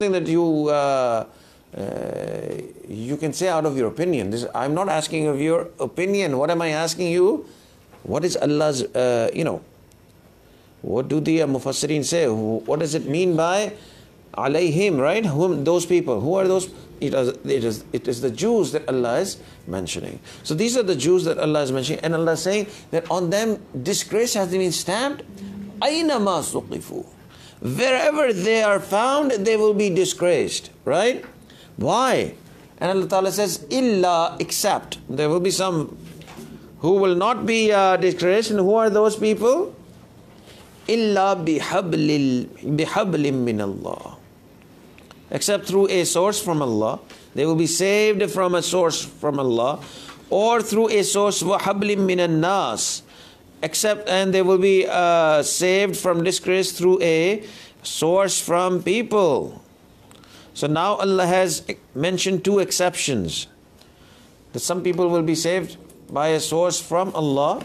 that you uh, uh, you can say out of your opinion. This, I'm not asking of your opinion. What am I asking you? What is Allah's, uh, you know, what do the uh, Mufassirin say? What does it mean by alayhim, right? Whom, those people. Who are those? It is, it, is, it is the Jews that Allah is mentioning. So these are the Jews that Allah is mentioning. And Allah is saying that on them disgrace has been stamped. Aynama suqifu. Wherever they are found, they will be disgraced, right? Why? And Allah Ta'ala says, illa, except. There will be some who will not be uh, disgraced. And who are those people? Illa bihablim min Allah. Except through a source from Allah. They will be saved from a source from Allah. Or through a source, wahablim min nas except and they will be uh, saved from disgrace through a source from people. So now Allah has mentioned two exceptions. That some people will be saved by a source from Allah,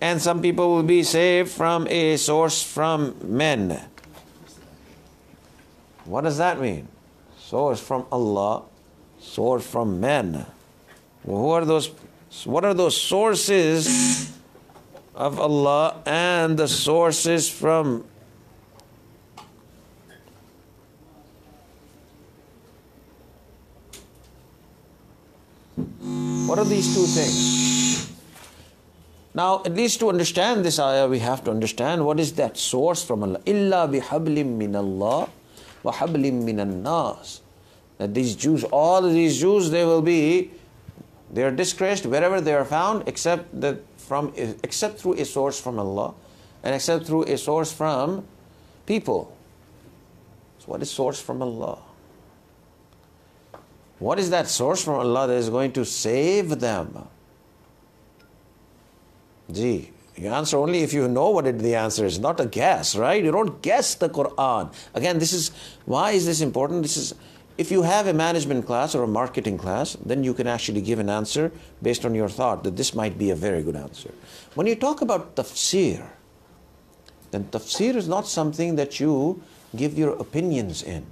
and some people will be saved from a source from men. What does that mean? Source from Allah, source from men. Well, who are those so what are those sources of Allah and the sources from What are these two things? Now, at least to understand this ayah, we have to understand what is that source from Allah. Illa bihablim min Allah wa hablim min nas. That these Jews, all these Jews, they will be they are disgraced wherever they are found except that from except through a source from Allah and except through a source from people. So what is source from Allah? What is that source from Allah that is going to save them? Gee, you answer only if you know what it, the answer is, not a guess, right? You don't guess the Quran. Again, this is why is this important? This is if you have a management class or a marketing class, then you can actually give an answer based on your thought that this might be a very good answer. When you talk about tafsir, then tafsir is not something that you give your opinions in.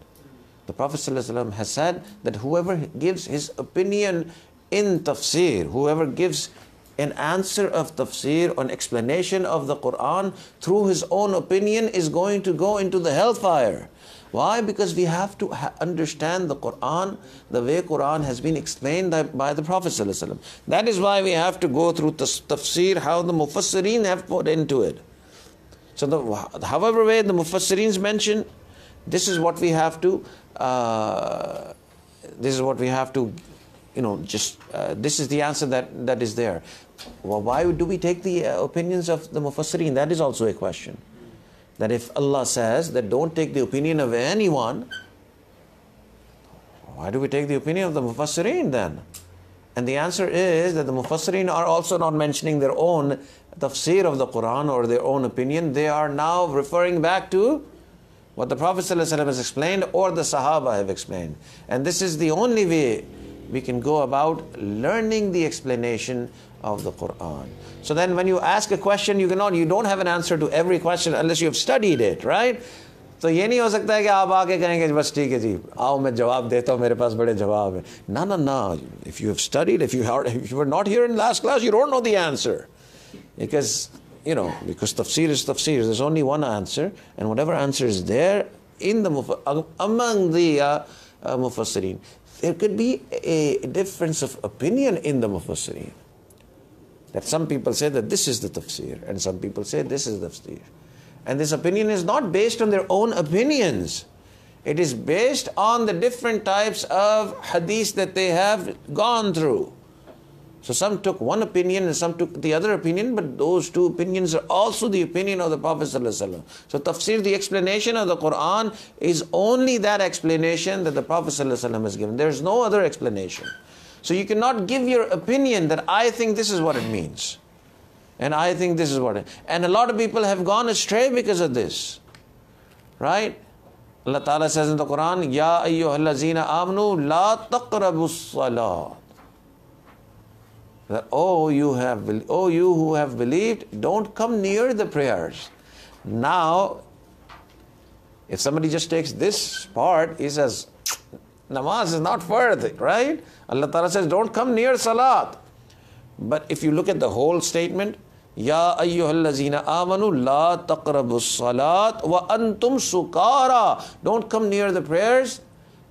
The Prophet ﷺ has said that whoever gives his opinion in tafsir, whoever gives an answer of tafsir, an explanation of the Quran through his own opinion is going to go into the hellfire. Why? Because we have to ha- understand the Quran the way Quran has been explained by, the Prophet ﷺ. That is why we have to go through the tafsir, how the Mufassirin have put into it. So, the, however way the Mufassirins mention, this is what we have to, uh, this is what we have to, you know, just, uh, this is the answer that, that is there. Well, why do we take the uh, opinions of the Mufassirin? That is also a question that if Allah says that don't take the opinion of anyone, why do we take the opinion of the Mufassirin then? And the answer is that the Mufassirin are also not mentioning their own tafsir of the Quran or their own opinion. They are now referring back to what the Prophet ﷺ has explained or the Sahaba have explained. And this is the only way we can go about learning the explanation of the Quran. So then when you ask a question, you cannot, you don't have an answer to every question unless you have studied it, right? So, ये नहीं हो सकता है कि आप आके कहेंगे बस ठीक है जी आओ मैं जवाब देता हूँ मेरे पास बड़े जवाब हैं ना ना ना if you have studied if you if you are not here in last class you don't know the answer you know, because tafsir is, tafsir is. There's only one answer, and whatever answer is there in the among the uh, uh there could be a difference of opinion in the mufassirin that some people say that this is the tafsir, and some people say this is the tafsir. And this opinion is not based on their own opinions. It is based on the different types of hadith that they have gone through. So some took one opinion and some took the other opinion, but those two opinions are also the opinion of the Prophet. ﷺ. So tafsir, the explanation of the Quran, is only that explanation that the Prophet ﷺ has given. There is no other explanation. So you cannot give your opinion that I think this is what it means. And I think this is what it and a lot of people have gone astray because of this. Right? Allah Ta'ala says in the Quran, Ya ayyuhallazina amnu la taqrabus salat. That oh you have oh you who have believed, don't come near the prayers. Now If somebody just takes this part, he says, namaz is not worth it," right? Allah Ta'ala says, don't come near salat. But if you look at the whole statement, Ya ayyuhallazina amanu la taqrabu salat wa antum sukara. Don't come near the prayers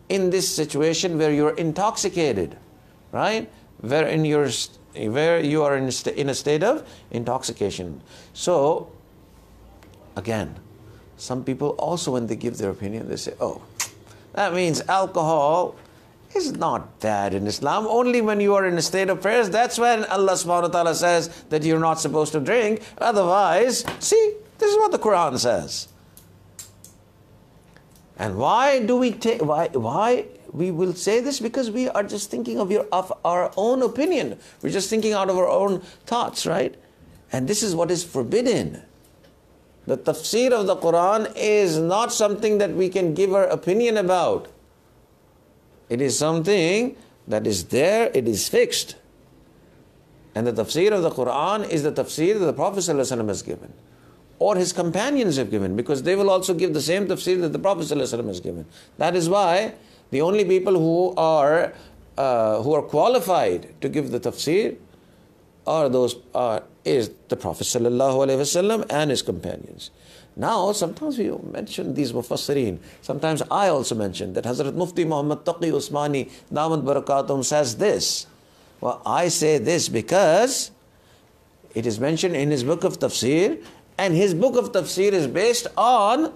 in this situation where you're intoxicated, right? Where in your where you are in, in a state of intoxication. So, again, some people also, when they give their opinion, they say, oh, that means alcohol is not bad in Islam. Only when you are in a state of prayers, that's when Allah subhanahu wa ta'ala says that you're not supposed to drink. Otherwise, see, this is what the Quran says. And why do we take why why we will say this? Because we are just thinking of your of our own opinion. We're just thinking out of our own thoughts, right? And this is what is forbidden. The tafsir of the Quran is not something that we can give our opinion about. It is something that is there, it is fixed. And the tafsir of the Quran is the tafsir that the Prophet ﷺ has given. Or his companions have given, because they will also give the same tafsir that the Prophet ﷺ has given. That is why the only people who are uh, who are qualified to give the tafsir are those uh, is the Prophet ﷺ and his companions. Now, sometimes we mention these mufassirin. Sometimes I also mention that Hazrat Mufti Muhammad Taqi Usmani Damat Barakatum says this. Well, I say this because it is mentioned in his book of tafsir, and his book of tafsir is based on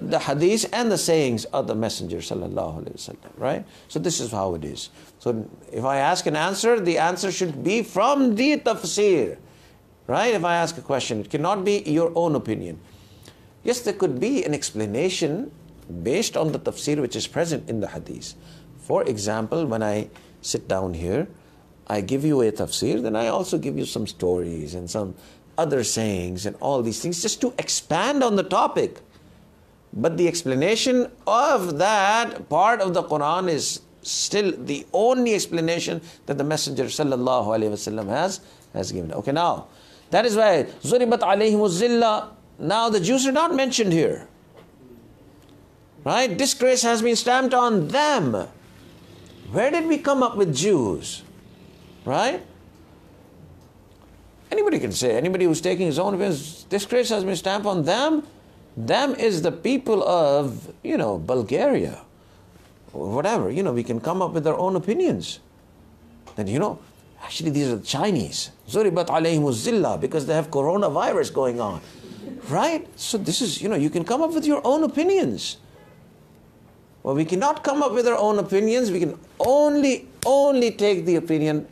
the hadith and the sayings of the Messenger wasallam. Right? So this is how it is. So if I ask an answer, the answer should be from the tafsir. Right? If I ask a question, it cannot be your own opinion. Yes, there could be an explanation based on the tafsir which is present in the hadith. For example, when I sit down here, I give you a tafsir, then I also give you some stories and some other sayings and all these things just to expand on the topic. But the explanation of that part of the Quran is still the only explanation that the Messenger sallallahu alaihi wasallam has has given. Okay, now that is why Zuribat alayhim zillah now the Jews are not mentioned here. Right? Disgrace has been stamped on them. Where did we come up with Jews? Right? Anybody can say, anybody who's taking his own opinions, disgrace has been stamped on them. Them is the people of, you know, Bulgaria. Or whatever. You know, we can come up with our own opinions. And you know, actually these are the Chinese. Zuribat alayhim zillah because they have coronavirus going on. Right? So this is, you know, you can come up with your own opinions. Well, we cannot come up with our own opinions. We can only, only take the opinion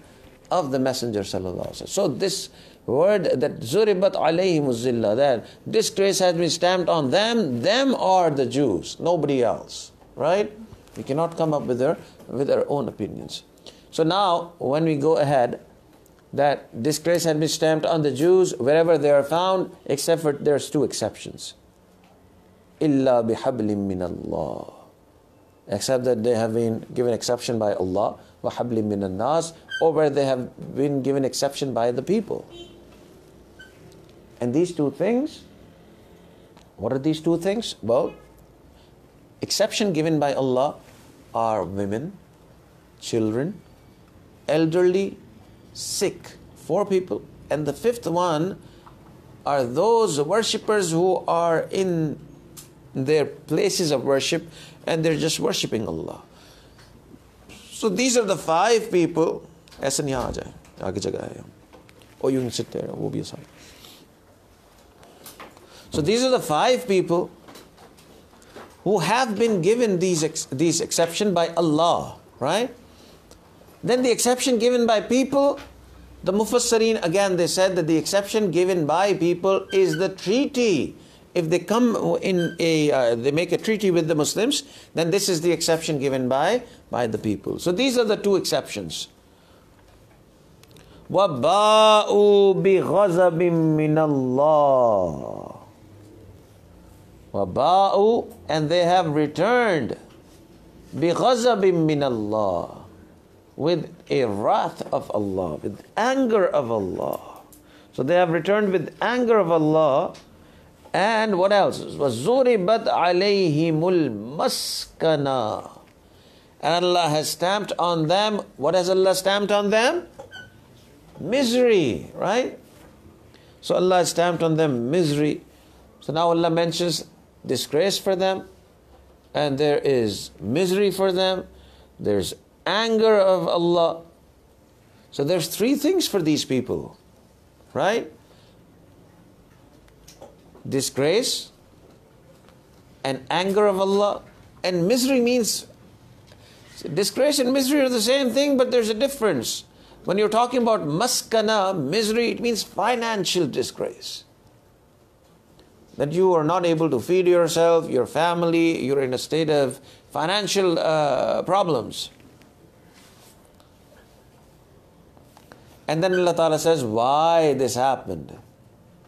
of the Messenger So this word that zuribat alayhim zillah, that disgrace has been stamped on them, them are the Jews, nobody else. Right? We cannot come up with our, with our own opinions. So now, when we go ahead, that disgrace had been stamped on the Jews wherever they are found, except for there's two exceptions. Illa bihablim min Allah. Except that they have been given exception by Allah, wa hablim nas, or where they have been given exception by the people. And these two things, what are these two things? Well, exception given by Allah are women, children, elderly, sick. Four people. And the fifth one are those worshippers who are in their places of worship and they're just worshipping Allah. So these are the five people. ऐसा नहीं आ जाए आगे जगह है or you can sit there वो भी आसान so these are the five people who have been given these ex- these exception by Allah right then the exception given by people, the Mufassirin, again, they said that the exception given by people is the treaty. If they come in a, uh, they make a treaty with the Muslims, then this is the exception given by, by the people. So these are the two exceptions. وَبَاءُوا بِغَضَبٍ مِّنَ اللَّهِ وَبَاءُوا And they have returned بِغَضَبٍ مِّنَ اللَّهِ with a wrath of Allah, with anger of Allah. So they have returned with anger of Allah And what else? وَزُرِبَتْ عَلَيْهِمُ الْمَسْكَنَةِ And Allah has stamped on them, what has Allah stamped on them? Misery, right? So Allah has stamped on them misery. So now Allah mentions disgrace for them, and there is misery for them, there's anger of Allah. So there's three things for these people, right? Disgrace and anger of Allah, and misery means disgrace and misery are the same thing, but there's a difference. When you're talking about maskana, misery, it means financial disgrace. That you are not able to feed yourself, your family, you're in a state of financial uh, problems. And then Allah Ta'ala says, why this happened.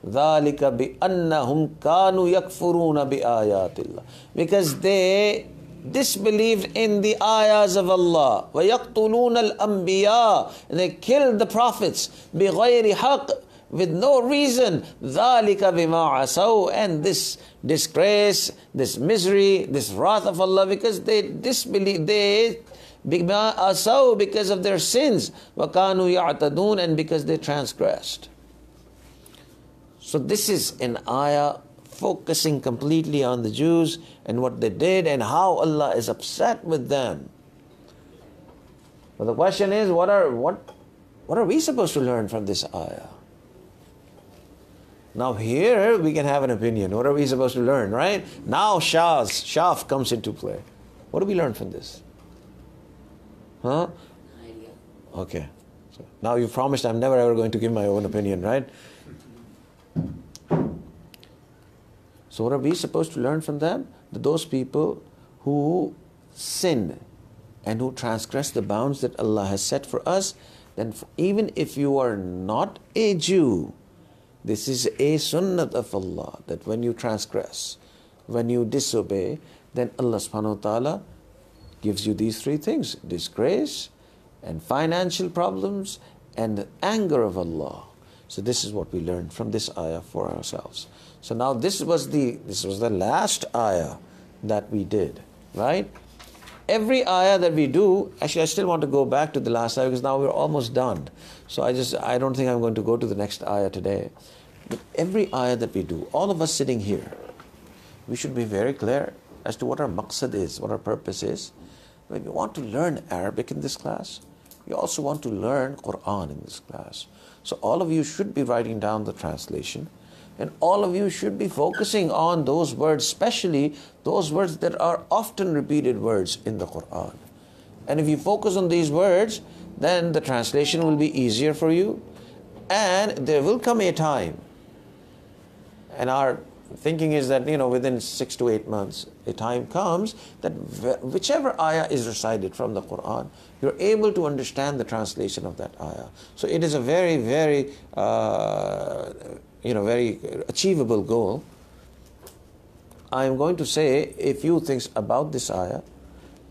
ذَلِكَ بِأَنَّهُمْ كَانُوا يَكْفُرُونَ بِآيَاتِ اللَّهِ Because they disbelieved in the ayahs of Allah. وَيَقْتُلُونَ الْأَنْبِيَاءِ They killed the prophets بِغَيْرِ حَقٍّ with no reason. ذَلِكَ بِمَا عَصَوْا And this disgrace, this misery, this wrath of Allah because they disbelieve, they بِمَا عَصَوْا because of their sins. وَكَانُوا يَعْتَدُونَ And because they transgressed. So this is an ayah focusing completely on the Jews and what they did and how Allah is upset with them. But the question is, what are what what are we supposed to learn from this ayah? Now here we can have an opinion. What are we supposed to learn, right? Now Shah's, Shaf comes into play. What do we learn from this? Huh? Okay. So now you promised I'm never ever going to give my own opinion, right? So what are we supposed to learn from them? That those people who sin and who transgress the bounds that Allah has set for us, then even if you are not a Jew, this is a sunnat of Allah that when you transgress, when you disobey, then Allah subhanahu wa ta'ala gives you these three things disgrace and financial problems and the anger of Allah. So this is what we learned from this ayah for ourselves. So now this was the this was the last ayah that we did, right? Every ayah that we do, actually I still want to go back to the last ayah because now we're almost done. So I just I don't think I'm going to go to the next ayah today. But every ayah that we do, all of us sitting here, we should be very clear as to what our maqsad is, what our purpose is. When we want to learn Arabic in this class, we also want to learn Quran in this class. So all of you should be writing down the translation and all of you should be focusing on those words, especially those words that are often repeated words in the Quran. And if you focus on these words, then the translation will be easier for you. And there will come a time, and our thinking is that, you know, within six to eight months, a time comes that whichever ayah is recited from the Quran, you're able to understand the translation of that ayah. So it is a very, very uh, you know, very achievable goal, I am going to say a few things about this ayah,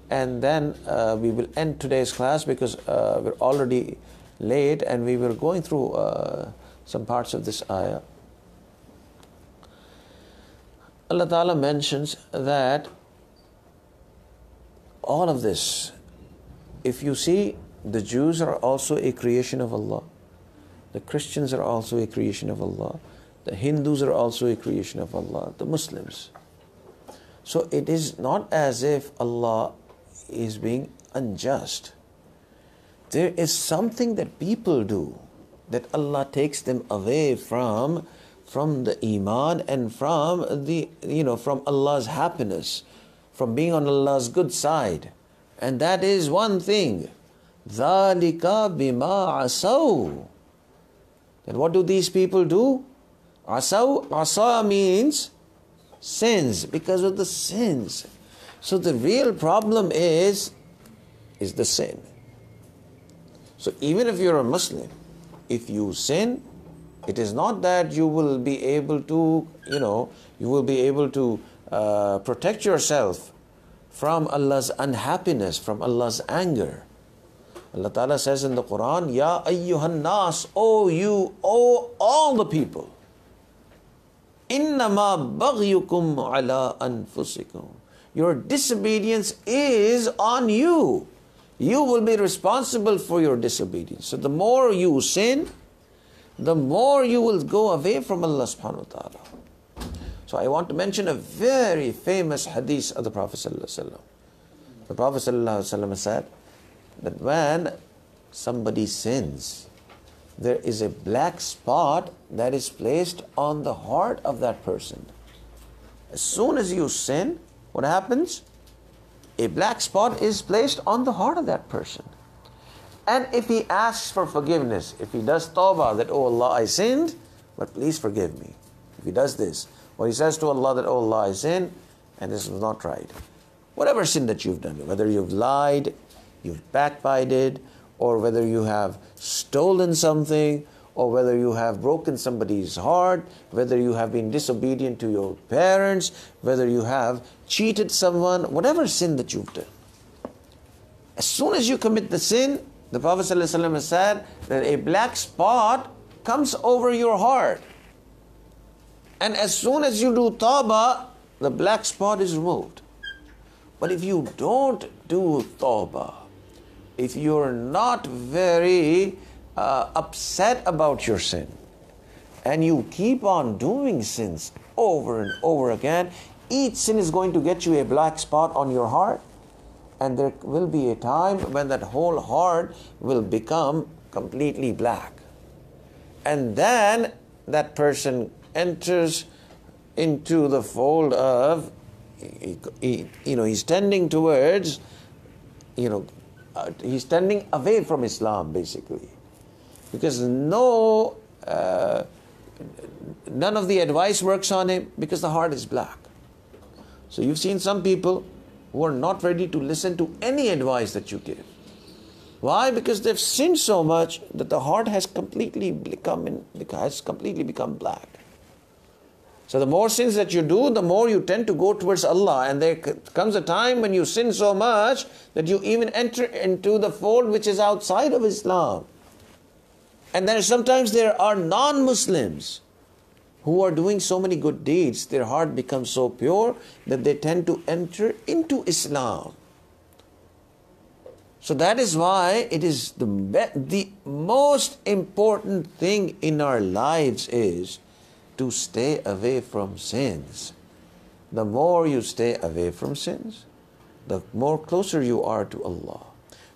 and then uh, we will end today's class because uh, we're already late and we were going through uh, some parts of this ayah. Allah Ta'ala mentions that all of this, if you see, the Jews are also a creation of Allah. The Christians are also a creation of Allah. The Hindus are also a creation of Allah. The Muslims. So it is not as if Allah is being unjust. There is something that people do that Allah takes them away from from the iman and from the you know from Allah's happiness, from being on Allah's good side. And that is one thing. ذَلِكَ بِمَا عَصَوْا then what do these people do? Asaw, asa means sins, because of the sins. So the real problem is, is the sin. So even if you're a Muslim, if you sin, it is not that you will be able to, you know, you will be able to uh, protect yourself from Allah's unhappiness, from Allah's anger. Allah Ta'ala says in the Quran, Ya ayyuhan nas, O you, O all the people. Innama baghyukum ala anfusikum. Your disobedience is on you. You will be responsible for your disobedience. So the more you sin, the more you will go away from Allah subhanahu wa ta'ala. So I want to mention a very famous hadith of the Prophet. The Prophet said that when somebody sins, there is a black spot that is placed on the heart of that person. As soon as you sin, what happens? A black spot is placed on the heart of that person. And if he asks for forgiveness, if he does tawbah that, oh Allah, I sinned, but please forgive me. If he does this, or he says to Allah that, oh Allah, I sinned, and this was not right. Whatever sin that you've done, whether you've lied, you've backbited, or whether you have stolen something, or whether you have broken somebody's heart, whether you have been disobedient to your parents, whether you have cheated someone, whatever sin that you've done. As soon as you commit the sin, the Prophet ﷺ said that a black spot comes over your heart. And as soon as you do tawbah, the black spot is removed. But if you don't do tawbah, if you're not very uh, upset about your sin, and you keep on doing sins over and over again, each sin is going to get you a black spot on your heart and there will be a time when that whole heart will become completely black. And then that person enters into the fold of, you know, he's tending towards, you know, uh, he's tending away from Islam basically. Because no, uh, none of the advice works on him because the heart is black. So you've seen some people who are not ready to listen to any advice that you give. Why? Because they've sinned so much that the heart has completely become in, has completely become black. So the more sins that you do, the more you tend to go towards Allah. And there comes a time when you sin so much that you even enter into the fold which is outside of Islam. And then sometimes there are non-Muslims who are doing so many good deeds, their heart becomes so pure that they tend to enter into Islam. So that is why it is the, the most important thing in our lives is to stay away from sins. The more you stay away from sins, the more closer you are to Allah.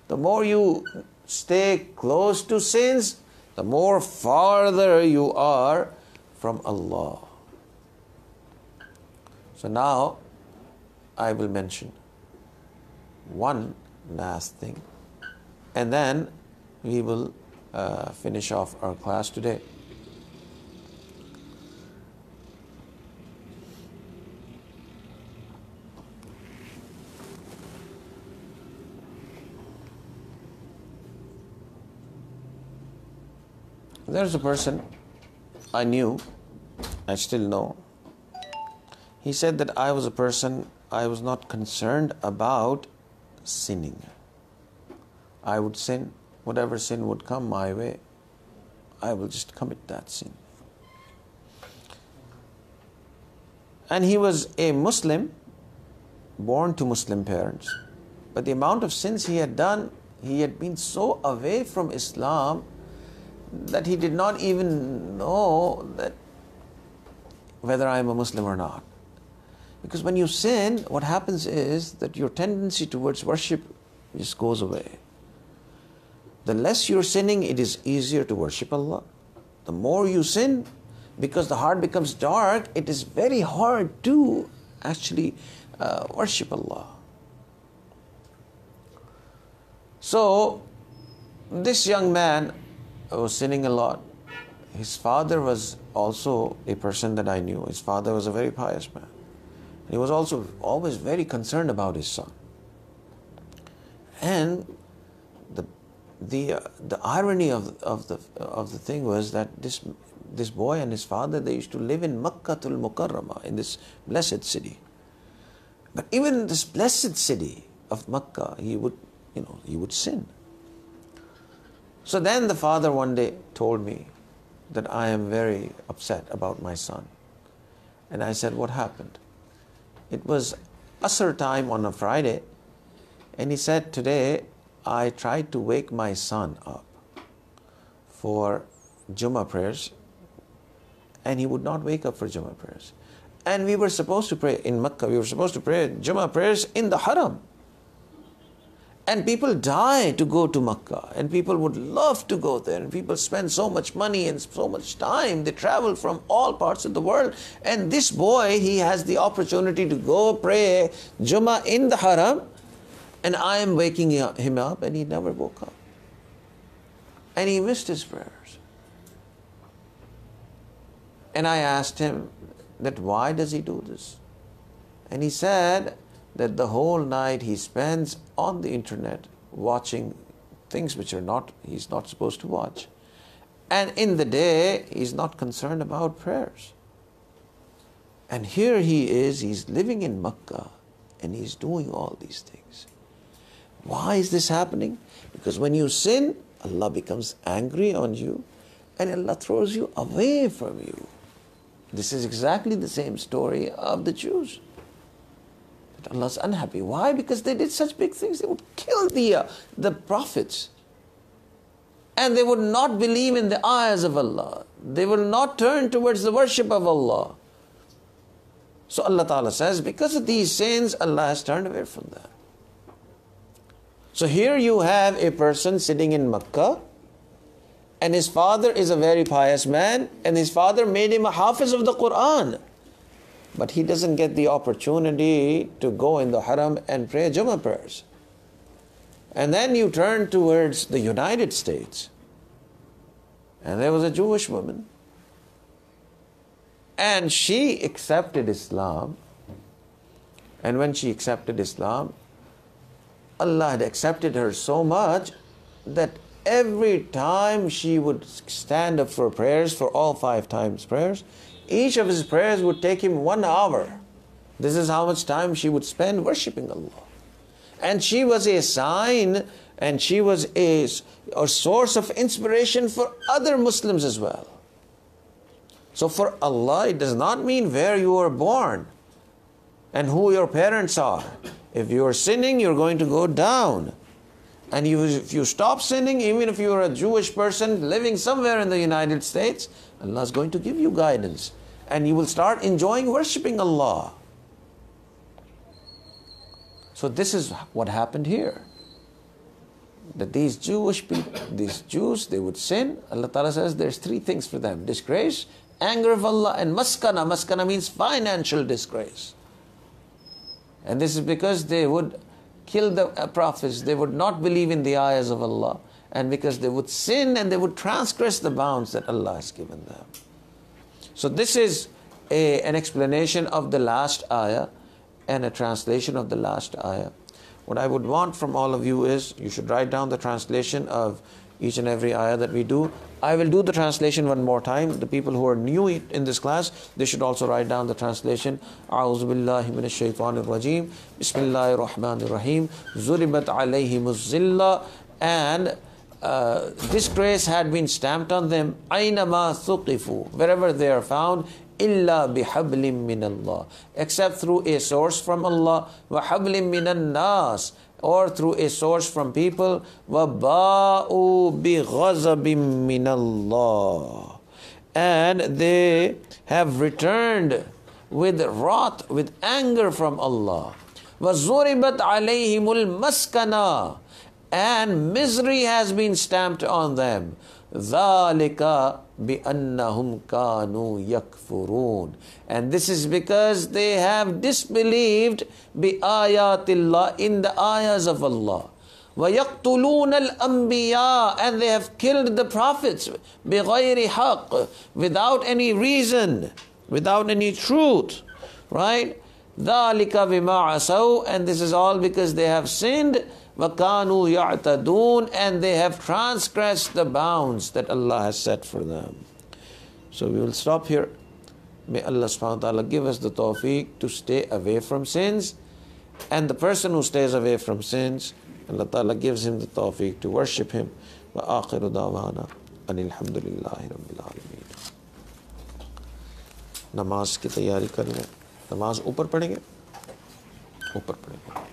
The more you stay close to sins, the more farther you are from Allah. So now I will mention one last thing and then we will uh, finish off our class today. There's a person I knew I still know. He said that I was a person, I was not concerned about sinning. I would sin, whatever sin would come my way, I will just commit that sin. And he was a Muslim, born to Muslim parents, but the amount of sins he had done, he had been so away from Islam that he did not even know that whether I am a Muslim or not. Because when you sin, what happens is that your tendency towards worship just goes away. The less you're sinning, it is easier to worship Allah. The more you sin, because the heart becomes dark, it is very hard to actually uh, worship Allah. So, this young man was sinning a lot his father was also a person that I knew. His father was a very pious man. He was also always very concerned about his son. And the the uh, the irony of of the of the thing was that this this boy and his father they used to live in Makkatul Mukarramah in this blessed city. But even in this blessed city of Makkah, he would you know he would sin. So then the father one day told me that I am very upset about my son. And I said, What happened? It was Asr time on a Friday. And he said, Today I tried to wake my son up for Jummah prayers, and he would not wake up for Jummah prayers. And we were supposed to pray in Makkah, we were supposed to pray Jummah prayers in the Haram. And people die to go to Makkah, and people would love to go there, and people spend so much money and so much time. They travel from all parts of the world, and this boy, he has the opportunity to go pray Jummah in the Haram, and I am waking him up, and he never woke up. And he missed his prayers. And I asked him that why does he do this? And he said, that the whole night he spends on the internet watching things which are not he's not supposed to watch. And in the day he's not concerned about prayers. And here he is, he's living in Makkah and he's doing all these things. Why is this happening? Because when you sin, Allah becomes angry on you and Allah throws you away from you. This is exactly the same story of the Jews. But Allah's unhappy. Why? Because they did such big things. They would kill the, uh, the prophets. And they would not believe in the ayahs of Allah. They will not turn towards the worship of Allah. So Allah Ta'ala says, because of these sins, Allah has turned away from them. So here you have a person sitting in Makkah, and his father is a very pious man, and his father made him a hafiz of the Quran but he doesn't get the opportunity to go in the haram and pray Jummah prayers. And then you turn towards the United States, and there was a Jewish woman, and she accepted Islam. And when she accepted Islam, Allah had accepted her so much that every time she would stand up for prayers, for all five times prayers, each of his prayers would take him one hour. This is how much time she would spend worshipping Allah. And she was a sign and she was a, a source of inspiration for other Muslims as well. So for Allah, it does not mean where you were born and who your parents are. If you are sinning, you're going to go down. And you, if you stop sinning, even if you're a Jewish person living somewhere in the United States, Allah is going to give you guidance. And you will start enjoying worshipping Allah. So this is what happened here. That these Jewish people, these Jews, they would sin. Allah Ta'ala says there's three things for them. Disgrace, anger of Allah, and maskana. Maskana means financial disgrace. And this is because they would kill the prophets. They would not believe in the ayahs of Allah and because they would sin and they would transgress the bounds that Allah has given them. So, this is a, an explanation of the last ayah and a translation of the last ayah. What I would want from all of you is you should write down the translation of each and every ayah that we do. I will do the translation one more time. The people who are new in this class, they should also write down the translation. أعوذ بالله من الشيطان الرجيم بسم الله الرحمن الرحيم ضربت عليهم الذلة and uh, disgrace had been stamped on them أينما ثقفوا wherever they are found إلا بحبل من الله except through a source from Allah وحبل من الناس or through a source from people وباءوا بغضب من الله and they have returned with wrath with anger from Allah وَزُرِبَتْ عَلَيْهِمُ الْمَسْكَنَةِ and misery has been stamped on them. ذَلِكَ بِأَنَّهُمْ كَانُوا يَكْفُرُونَ And this is because they have disbelieved بِآيَاتِ اللَّهِ in the ayahs of Allah. وَيَقْتُلُونَ الْأَنْبِيَاءَ And they have killed the prophets بِغَيْرِ حَقٍّ Without any reason, without any truth. Right? ذَلِكَ بِمَا عَسَوْا And this is all because they have sinned وَكَانُوا يَعْتَدُونَ And they have transgressed the bounds that Allah has set for them. So we will stop here. May Allah subhanahu wa ta'ala give us the tawfiq to stay away from sins. And the person who stays away from sins, Allah ta'ala gives him the tawfiq to worship him. وآخر دعوانا أن الحمد لله رب العالمين नमाज की तैयारी कर लें नमाज ऊपर पढ़ेंगे ऊपर पढ़ेंगे